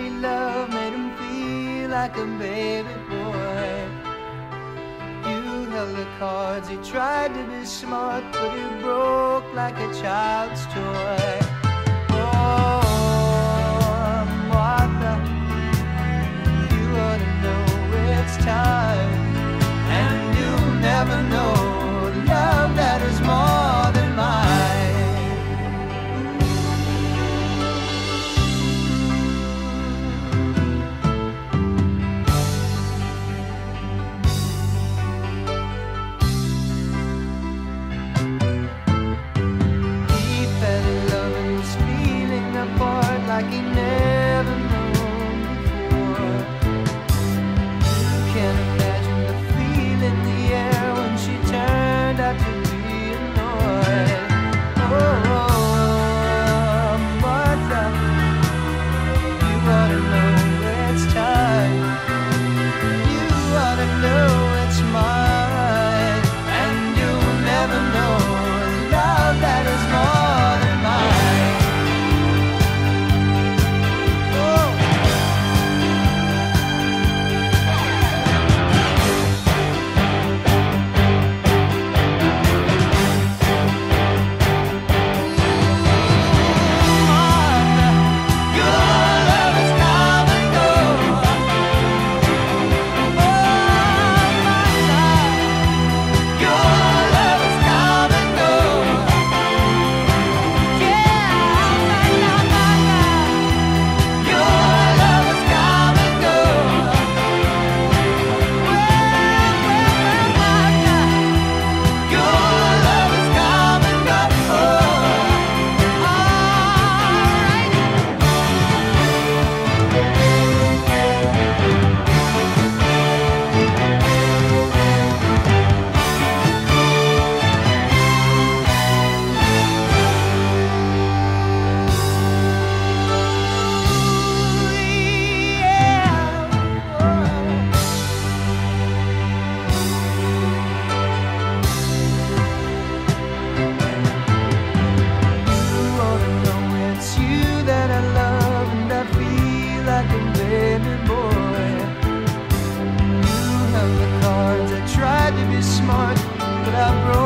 he loved made him feel like a baby boy. You held the cards, he tried to be smart, but he broke like a child's toy. smart, but I broke.